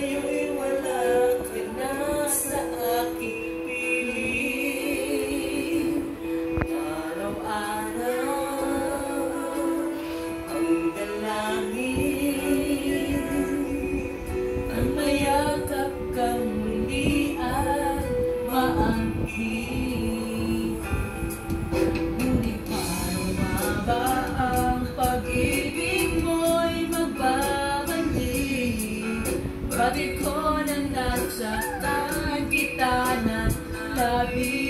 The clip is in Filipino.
Ngayon'y wala ka na sa aking piling. Araw-araw ang dalangin Ang mayakap kang muli at Sabi ko nang nasaktan kita na labi